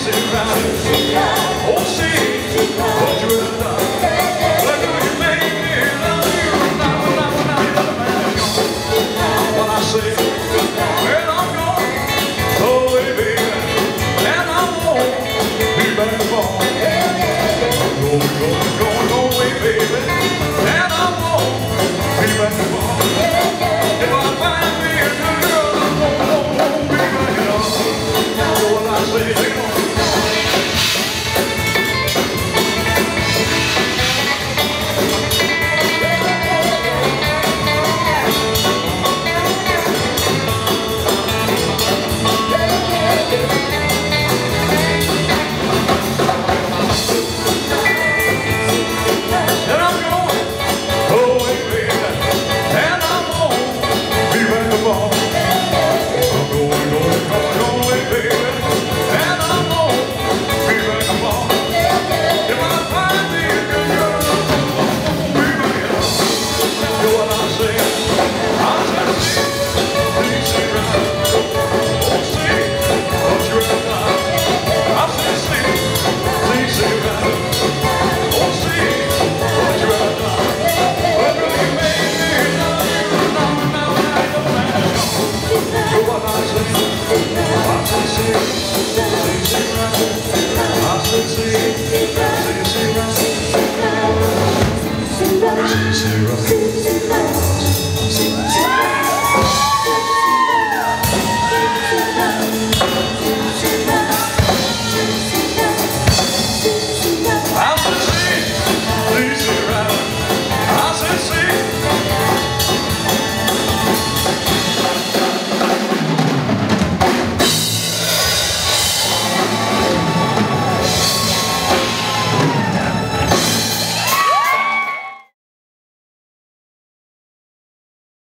see, See,